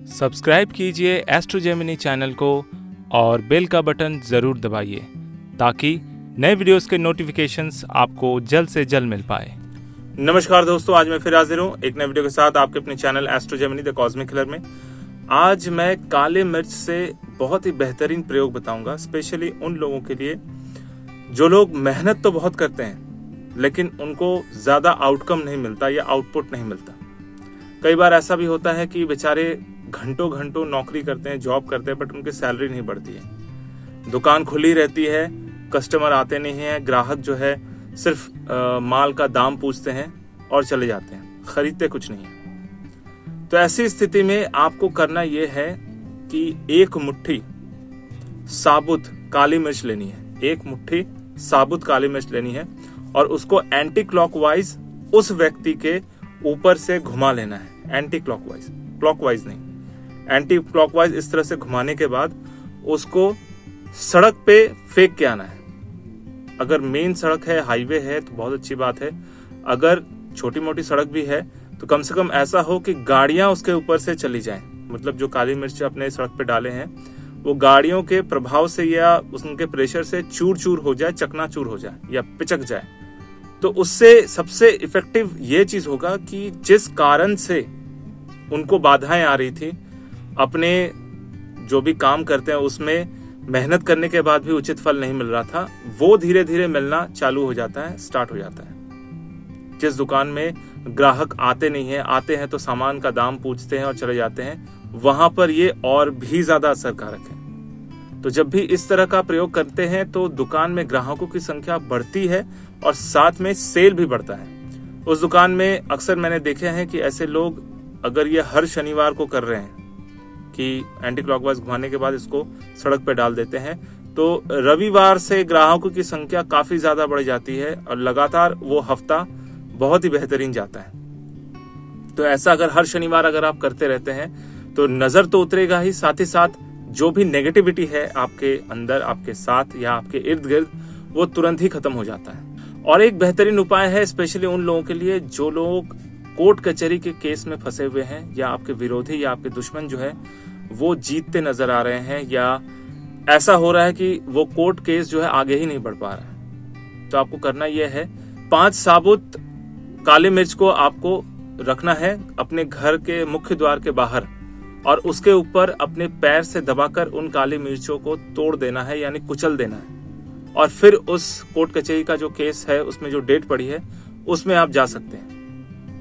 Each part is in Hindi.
सब्सक्राइब कीजिए एस्ट्रो जेमिनी चैनल को और बेल का बटन ज़रूर दबाइए, ताकि नए वीडियोस के नोटिफिकेशंस आपको जल्द से जल्द मिल पाए। नमस्कार दोस्तों, आज मैं फिर हाजिर हूँ एक नए वीडियो के साथ आपके अपने channel Astro Gemini the Cosmic Killer में। आज मैं काले मिर्च से बहुत ही बेहतरीन प्रयोग बताऊँगा स्पेशली उन लोगों के लिए जो लोग मेहनत तो बहुत करते हैं, लेकिन उनको ज़्यादा आउटकम नहीं मिलता या आउटपुट नहीं मिलता। कई बार ऐसा भी होता है कि बेचारे घंटों घंटों नौकरी करते हैं जॉब करते हैं बट उनकी सैलरी नहीं बढ़ती है। दुकान खुली रहती है कस्टमर आते नहीं है ग्राहक जो है सिर्फ़ आ, माल का दाम पूछते हैं और चले जाते हैं। खरीदते कुछ नहीं तो ऐसी स्थिति में आपको करना यह है कि एक मुट्ठी साबुत काली मिर्च लेनी है। एक मुट्ठी साबुत काली मिर्च लेनी है और उसको एंटी क्लॉकवाइज उस व्यक्ति के ऊपर से घुमा लेना है। एंटी क्लॉकवाइज क्लॉकवाइज नहीं। एंटी क्लॉकवाइज इस तरह से घुमाने के बाद उसको सड़क पे फेंक के आना है। अगर मेन सड़क है हाईवे है तो बहुत अच्छी बात है। अगर छोटी मोटी सड़क भी है तो कम से कम ऐसा हो कि गाड़ियाँ उसके ऊपर से चली जाएँ। मतलब जो काली मिर्च अपने सड़क पे डाले हैं, वो गाड़ियों के प्रभाव से या उनके प्रेशर से चूर चूर हो जाए चकना चूर हो जाए, या पिचक जाए। तो उससे सबसे इफ़ेक्टिव ये चीज़ होगा कि जिस कारण से उनको बाधाएँ आ रही थी अपने जो भी काम करते हैं, उसमें मेहनत करने के बाद भी उचित फल नहीं मिल रहा था। वो धीरे धीरे मिलना चालू हो जाता है स्टार्ट हो जाता है। जिस दुकान में ग्राहक आते नहीं है, आते हैं तो सामान का दाम पूछते हैं और चले जाते हैं, वहाँ पर ये और भी ज़्यादा असरकारक है। तो जब भी इस तरह का प्रयोग करते हैं तो दुकान में ग्राहकों की संख्या बढ़ती है और साथ में सेल भी बढ़ता है। उस दुकान में अक्सर मैंने देखे हैं कि ऐसे लोग अगर ये हर शनिवार को कर रहे हैं कि एंटी क्लॉकवाइज घुमाने के बाद इसको सड़क पर डाल देते हैं। तो रविवार से ग्राहकों की संख्या काफ़ी ज़्यादा बढ़ जाती है और लगातार वो हफ़्ता बहुत ही बेहतरीन जाता है। तो ऐसा अगर हर शनिवार अगर आप करते रहते हैं तो नज़र तो उतरेगा ही, साथ ही साथ जो भी नेगेटिविटी है आपके अंदर, आपके साथ या आपके इर्द गिर्द वो तुरंत ही खत्म हो जाता है। और एक बेहतरीन उपाय है स्पेशली उन लोगों के लिए जो लोग कोर्ट कचहरी के केस में फंसे हुए हैं, या आपके विरोधी या आपके दुश्मन जो है, वो जीतते नज़र आ रहे हैं, या ऐसा हो रहा है कि वो कोर्ट केस जो है आगे ही नहीं बढ़ पा रहा है। तो आपको करना यह है, पाँच साबुत काली मिर्च को आपको रखना है अपने घर के मुख्य द्वार के बाहर, और उसके ऊपर अपने पैर से दबाकर उन काली मिर्चों को तोड़ देना है, यानी कुचल देना है। और फिर उस कोर्ट कचहरी का जो केस है, उसमें जो डेट पड़ी है, उसमें आप जा सकते हैं।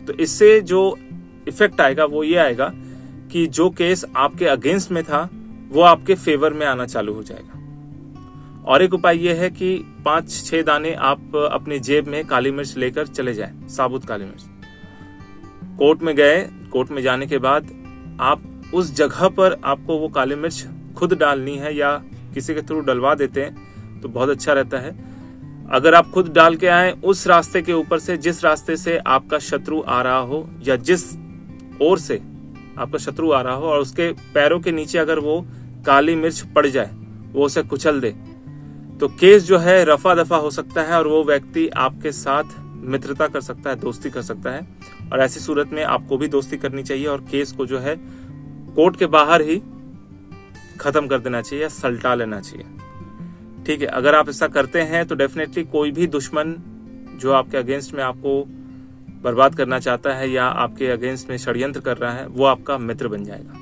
तो इससे जो इफ़ेक्ट आएगा, वो ये आएगा कि जो केस आपके अगेंस्ट में था, वो आपके फेवर में आना चालू हो जाएगा। और एक उपाय यह है कि पाँच, छह दाने आप अपनी जेब में काली मिर्च लेकर चले जाएँ, साबुत काली मिर्च। कोर्ट में गए, कोर्ट में जाने के बाद आप उस जगह पर आपको वो काली मिर्च खुद डालनी है या किसी के थ्रू डलवा देते हैं तो बहुत अच्छा रहता है। अगर आप खुद डाल के आए उस रास्ते के ऊपर से, जिस रास्ते से आपका शत्रु आ रहा हो, या जिस ओर से आपका शत्रु आ रहा हो, और उसके पैरों के नीचे अगर वो काली मिर्च पड़ जाए, वो उसे कुचल दे तो केस जो है रफा दफ़ा हो सकता है, और वो व्यक्ति आपके साथ मित्रता कर सकता है, दोस्ती कर सकता है, और ऐसी सूरत में आपको भी दोस्ती करनी चाहिए, और केस को जो है कोर्ट के बाहर ही खत्म कर देना चाहिए या सलटा लेना चाहिए। ठीक है, अगर आप ऐसा करते हैं तो डेफिनेटली कोई भी दुश्मन जो आपके अगेंस्ट में आपको बर्बाद करना चाहता है या आपके अगेंस्ट में षड्यंत्र कर रहा है, वो आपका मित्र बन जाएगा।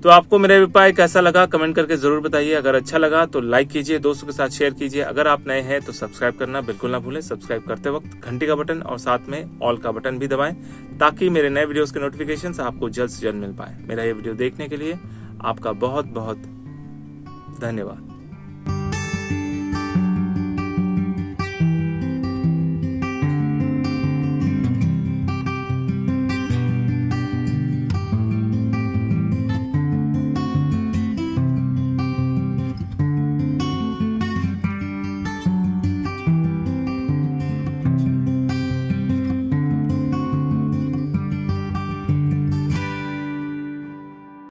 तो आपको मेरा उपाय कैसा लगा कमेंट करके ज़रूर बताइए। अगर अच्छा लगा तो लाइक कीजिए, दोस्तों के साथ शेयर कीजिए। अगर आप नए हैं तो सब्सक्राइब करना बिल्कुल ना भूलें। सब्सक्राइब करते वक्त घंटी का बटन और साथ में ऑल का बटन भी दबाएँ, ताकि मेरे नए वीडियोस के नोटिफिकेशन आपको जल्द से जल्द मिल पाए। मेरा ये वीडियो देखने के लिए आपका बहुत बहुत धन्यवाद।